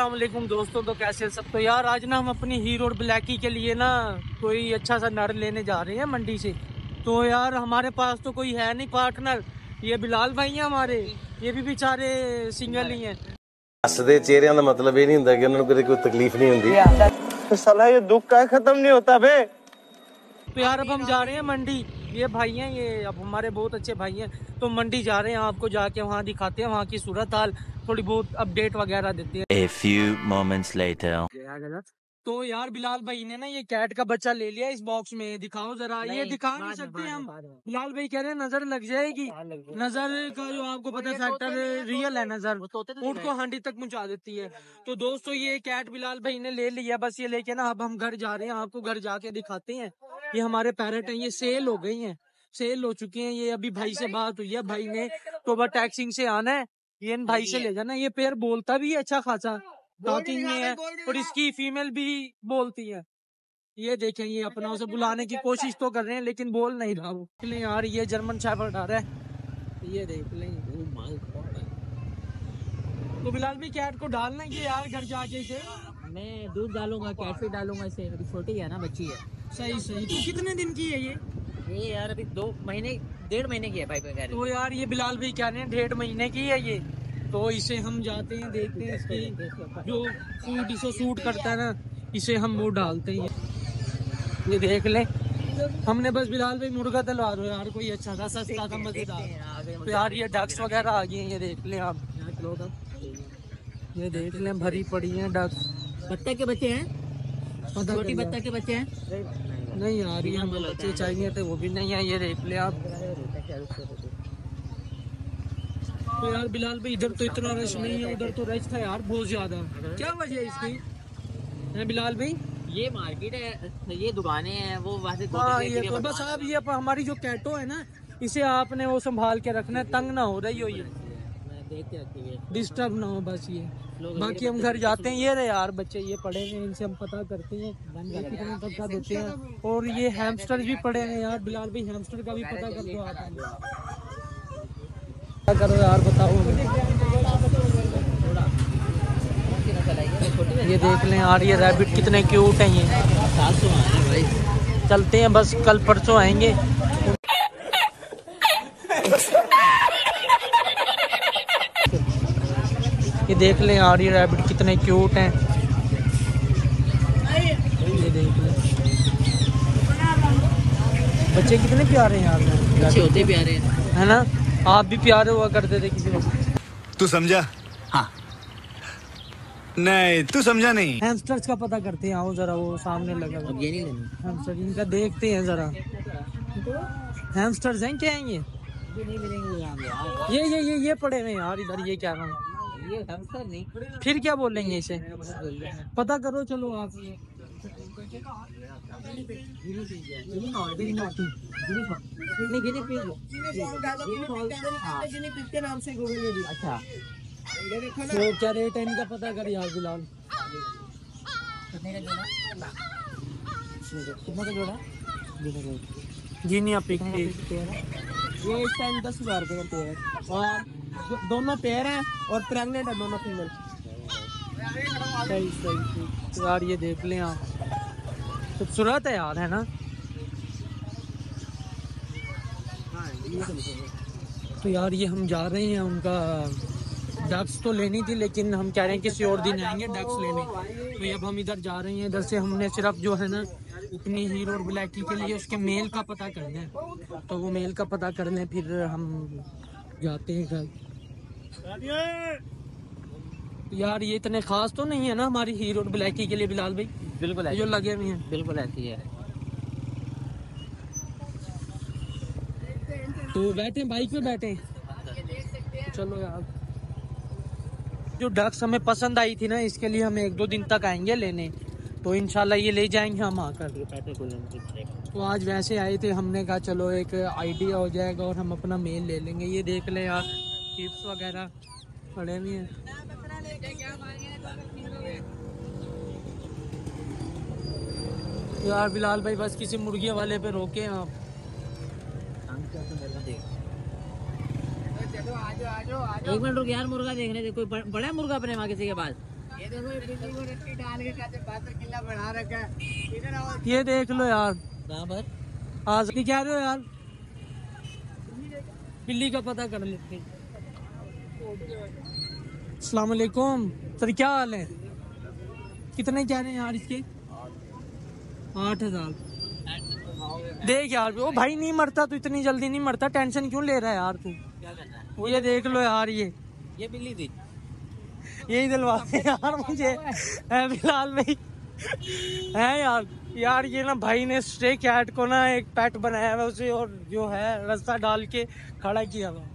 असलम दोस्तों तो कैसे सब? तो यार आज ना हम अपनी हीरो ब्लैकी के लिए ना कोई अच्छा सा नर लेने जा रहे हैं मंडी से। तो यार हमारे पास तो कोई है नहीं पार्टनर। ये बिलाल भाई हैं हमारे। ये भी बेचारे सिंगल ही हैं। हसते चेहर का मतलब ये नहीं होंगे कि उन्होंने कोई तकलीफ़ नहीं होंगी तो सलाह ये दुख का खत्म नहीं होता बे? तो यार अब हम जा रहे हैं मंडी। ये भाई हैं ये अब हमारे बहुत अच्छे भाई हैं। तो मंडी जा रहे हैं आपको जाके वहाँ दिखाते हैं वहाँ की सूरत हाल थोड़ी बहुत अपडेट वगैरह देते हैं। A few moments later. तो यार बिलाल भाई ने ना ये कैट का बच्चा ले लिया इस बॉक्स में दिखाओ जरा। ये दिखा नहीं सकते हम। बिलाल भाई कह रहे हैं नज़र लग जाएगी। नज़र का जो आपको पता है फैक्टर रियल है नज़र। ऊँट को हांडी तक पहुँचा देती है। तो दोस्तों ये कैट बिलाल भाई ने ले लिया बस ये लेके ना अब हम घर जा रहे हैं आपको घर जाके दिखाते हैं। ये हमारे पैरेट हैं ये सेल हो गई हैं। सेल हो चुकी हैं ये अभी भाई से बात हुई है भाई ने तो बस टैक्सिंग से आना है ये इन भाई से ले जाना ये पेड़ बोलता भी है अच्छा खासा टॉकिंग में है और इसकी फीमेल भी बोलती है। ये देखें ये अपना उसे बुलाने की कोशिश तो कर रहे हैं लेकिन बोल नहीं रहा वो। यार ये जर्मन शेफर्ड आ रहा है। ये देख लें. तो बिलाल भी कैट को डालना है यार घर जाके इसे। मैं दूध डालूँगा कैट फ़ीड डालूँगा इसे अभी छोटी है ना बच्ची है। सही सही। तो कितने दिन की है ये? ये यार अभी दो महीने डेढ़ महीने की है पाइप वगैरह तो यार ये बिलाल भाई क्या रहे डेढ़ महीने की है ये? तो इसे हम जाते हैं देखते हैं इसकी जो सूट इसे सूट करता है ना इसे हम वो डालते हैं। ये देख ले। हमने बस बिलाल भाई मुर्गा दिलवा दो यार कोई अच्छा था सस्ता था मज़ेदार। तो यार ये डक्स वगैरह आ गए हैं ये देख लें आप। ये देख लें भरी पड़ी हैं डक्स बत्तख के बच्चे हैं? छोटी बत्तख के बच्चे हैं? नहीं यार ये हमें बच्चे चाहिए थे वो भी नहीं है ये देख ले आप। तो यार बिलाल भाई इधर तो इतना रश नहीं है उधर तो रश था यार बहुत ज़्यादा। क्या वजह है इसकी? है बिलाल भाई? ये मार्केट है ये दुकानें हैं वो वहाँ से हाँ ये तो बस आप ये हमारी जो कैटो है ना इसे आपने वो संभाल के रखना है तंग ना हो रही हो ये। डिस्टर्ब ना हो बस ये। बाकी हम घर जाते हैं ये रहे यार बच्चे ये पड़े हैं इनसे हम पता करते हैं। तो पता देते हैं। और ये हैमस्टर भी पड़े हैं यार बिलाल भाई हैमस्टर का भी पता कर दो आप करो यार बताओ। ये देख लें यार ये रैबिट कितने क्यूट हैं ये। चलते हैं बस कल परसों आएँगे। ये देख लें यार ये रैबिट कितने क्यूट हैं। ये देख लें। बच्चे कितने प्यारे हैं यार। अच्छे होते प्यारे हैं। है ना? आप भी प्यारे हुआ करते थे किसी वक्त तू समझा? हाँ। नहीं तू समझा नहीं। हैमस्टर्स का पता करते हैं आओ जरा वो सामने लगा अब ये नहीं लेनी। हैमस्टर इनका देखते हैं जरा। हैमस्टर्स हैं क्या हैं ये? ये नहीं मिलेंगे यहाँ पे यार। ये ये ये ये पड़े हैं यार इधर ये क्या नाम ये हमसर नहीं। फिर क्या बोलेंगे इसे? पता करो चलो आप हाँ। अच्छा। तो क्या रेट है इनका पता कर यार कितने का जोड़ा कितने का जोड़ा जी नहीं आप ये इस टाइम दस हज़ार रुपये का पेयर और दोनों पेयर हैं और प्रेग्नेंट है दोनों फीमेल सही सही तो यार ये देख लें आप. खूबसूरत है यार, है ना? तो यार ये हम जा रहे हैं, उनका डक्स तो लेनी थी, लेकिन हम कह रहे हैं किसी और दिन आएँगे डक्स लेने. तो अब हम इधर जा रहे हैं, इधर से हमने सिर्फ़ जो है ना, अपनी हीरो और ब्लैकी के लिए उसके मेल का पता करना है. तो वो मेल का पता कर लें फिर हम जाते हैं घर। यार ये इतने खास तो नहीं है ना हमारी हीरो ब्लैकी के लिए बिलाल भाई? बिल्कुल जो लगे हुए हैं। बिल्कुल ऐसी है। तो बैठे बाइक पे बैठे चलो यार। जो डक्स हमें पसंद आई थी ना इसके लिए हम एक दो दिन तक आएँगे लेने। तो इनशाला ये ले जाएँगे हम आकर। तो आज वैसे आए थे हमने कहा चलो एक आइडिया हो जाएगा और हम अपना मेल ले लेंगे। ये देख ले यार चिप्स वगैरह पड़े हुए हैं। यार बिलाल भाई बस किसी मुर्गियों वाले पे रोके हैं आप। एक मिनट रुक यार मुर्गा देखने दे कोई बड़ा मुर्गा अपने वहाँ किसी के पास? ये देखो ये, ये देख लो यार। कहाँ पर? रहे हो यार। बिल्ली का पता कर लेते अस्सलाम सर क्या हाल है? कितने कह रहे हैं यार इसके? आठ हज़ार। देख यार वो भाई नहीं मरता तू इतनी जल्दी नहीं मरता। टेंशन क्यों ले रहा है यार तू? वो ये देख लो यार ये। ये बिल्ली थी। यही दिलवाते यार मुझे। बिलाल भाई। है यार? यार ये ना भाई ने स्टे कैट को ना एक पेट बनाया हुआ उसे और जो है रास्ता डाल के खड़ा किया हुआ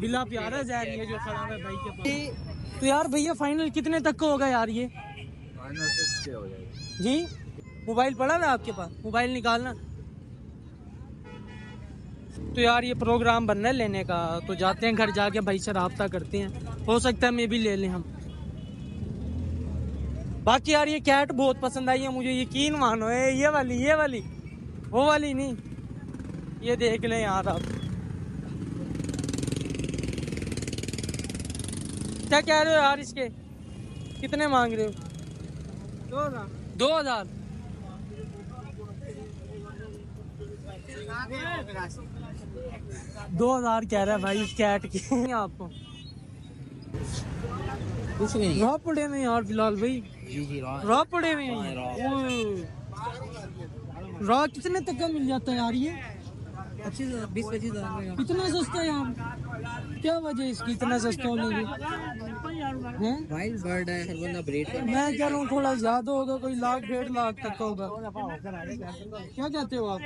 बिला प्यारा जैन ये जो खड़ा है भाई के पास। तो यार भैया फाइनल कितने तक का होगा यार ये? जी? मोबाइल पड़ा ना आपके पास? मोबाइल निकालना। तो यार ये प्रोग्राम बनना है लेने का। तो जाते हैं घर जाके भाई से रबता करते हैं। हो सकता है मैं भी ले लें हम। बाकी यार ये कैट बहुत पसंद आई है मुझे यकीन मानो है ये वाली ये वाली वो वाली नहीं। ये देख लें यार आप क्या कह रहे हो यार इसके? कितने मांग रहे हो? दो हज़ार। दो हज़ार दो हज़ार कह रहा है भाई इस कैट की। आपको। कुछ नहीं। रॉ पड़े में यार फ़िलहाल भाई। रॉ पड़े हुए हाँ। रॉ कितने तक का मिल जाता है यार ये? पच्चीस बीस पच्चीस हज़ार इतना सस्ता है यार? क्या वजह है इसकी इतना सस्ता होने की? हैं? वाइल्ड बर्ड है ब्रीड मैं कह रहा हूँ थोड़ा ज़्यादा होगा कोई लाख डेढ़ लाख तक का होगा। क्या कहते हो आप?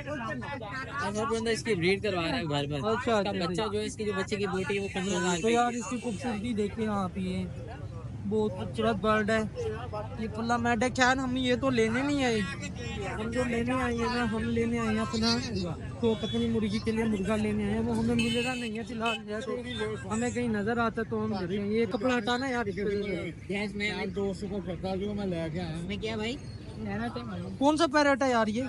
हर बंदा इसकी ब्रीड करवा रहा है घर पर अच्छा, अच्छा, बच्चा जो है इसकी जो बच्चे की बोटी है वो तो यार इसकी खूबसूरती देखें आप ये। बहुत खूबसूरत बर्ड है। ये पुल्ला मैड है। खैर हम ये तो लेने नहीं आए। हम जो लेने आए हैं ना हम लेने आए हैं अपना तो अपनी मुर्गी के लिए मुर्गा लेने आए हैं। वो हमें मिलेगा नहीं है फ़िलहाल। जो तो हमें कहीं नज़र आता तो हम लेते हैं। ये कपड़ा हटाना यार। दोस्तों को पता जो मैं लेके आया। क्या भाई? तो कौन सा पैरेट है यार ये?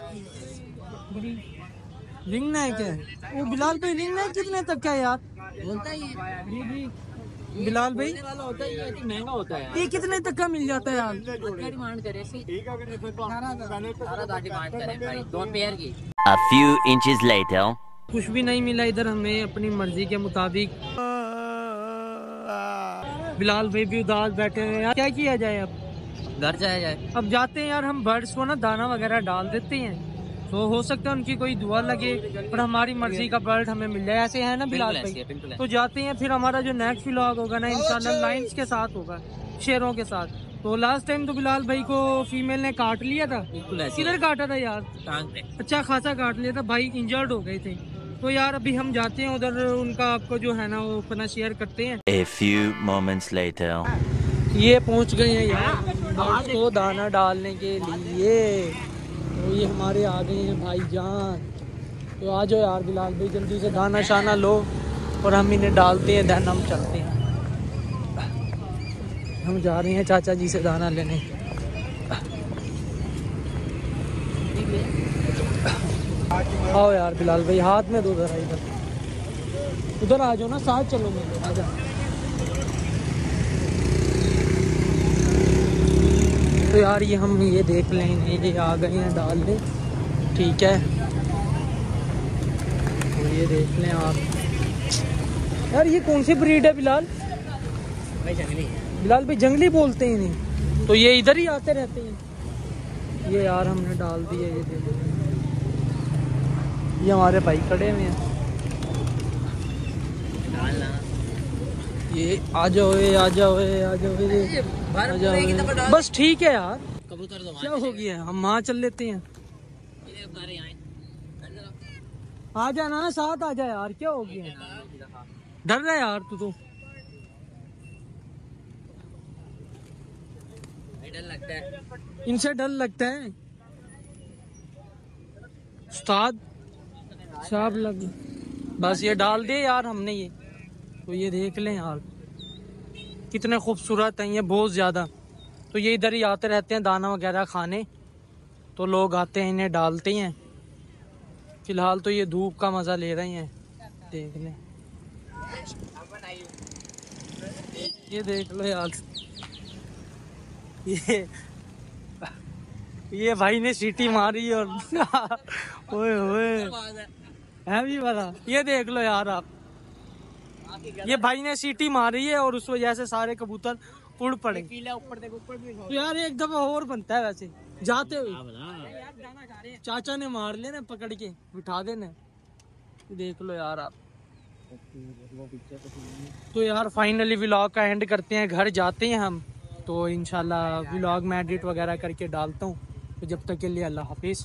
रिंग नेक है। वो बिलाल भाई रिंग नेक कितने तक का है यार? बोलता ही है। बिलाल भाई? होता है कि महँगा होता है। ये कितने तक का मिल जाता है यार? डिमांड करे भाई दो पेयर की। A few inches later. कुछ भी नहीं मिला इधर हमें अपनी मर्ज़ी के मुताबिक। बिलाल भाई भी उदास बैठे हैं यार क्या किया जाए अब? घर जाया जाए। अब जाते हैं यार हम बर्ड्स को ना दाना वगैरह डाल देते हैं। तो हो सकता है उनकी कोई दुआ लगे पर हमारी मर्ज़ी का बर्ड हमें मिल जाए। ऐसे है ना बिलाल है, भाई तो जाते हैं फिर हमारा जो नेक्स्ट व्लॉग होगा ना इंशाल्लाह लाइंस के साथ होगा शेरों के साथ। तो लास्ट टाइम तो बिलाल भाई को फीमेल ने काट लिया था? किधर काटा था यार? अच्छा खासा काट लिया था भाई इंजर्ड हो गए थे। तो यार अभी हम जाते हैं उधर उनका आपको जो है ना वो अपना शेयर करते हैं। A few moments later. ये पहुँच गए हैं यार दाना डालने के लिए। तो ये हमारे आ गए हैं भाई जान तो आ जाओ यार बिलाल भाई, जल्दी से दाना शाना लो और हम इन्हें डालते हैं, देन हम चलते हैं। हम जा रहे हैं चाचा जी से दाना लेने। आओ यार बिलाल भाई, हाथ में दो जरा इधर। उधर आ जाओ ना, साथ चलो मेरे, आ जाओ। तो यार ये हम ये देख लें ये आ गए हैं डाल दें ठीक है। तो ये देख लें आप। यार ये कौन सी ब्रीड है बिलाल? भाई जंगली। बिलाल भाई जंगली बोलते हैं इन्हें। तो ये इधर ही आते रहते हैं। ये यार हमने डाल दिए ये देखो ये हमारे भाई खड़े हुए हैं डालना ये आ जाओ ये आ जाओ ये आ जाओ ये आ जाओ बस ठीक है यार। कबूतर तो क्या हो गया? हम वहाँ चल लेते हैं। ये सारे आए आ जाना ना साथ आ जा यार। क्या हो गया? डर रहा है यार तू तो। डर लगता है। इनसे डर लगता है। उस्ताद साहब लग बस ये डाल दे यार हमने ये। तो ये देख लें यार। कितने खूबसूरत हैं ये बहुत ज़्यादा। तो ये इधर ही आते रहते हैं दाना वगैरह खाने। तो लोग आते हैं इन्हें डालते हैं। फ़िलहाल तो ये धूप का मज़ा ले रहे हैं। देख लें। ये देख लो यार। ये ये भाई ने सीटी मारी और ओए ओए है। भी बड़ा ये देख लो यार आप। ये भाई ने सीटी मारी है और उस वजह से सारे कबूतर उड़ पड़े। ऊपर देखो ऊपर भी तो यार एक दफ़ा और बनता है वैसे। जाते हुए। चाचा ने मार लिया ना पकड़ के बिठा देना देख लो यार आप। तो यार फाइनली व्लॉग का एंड करते हैं। घर जाते हैं हम। तो इंशाल्लाह व्लॉग में एडिट वगैरह करके डालता हूँ। तो जब तक के लिए अल्लाह हाफिज़।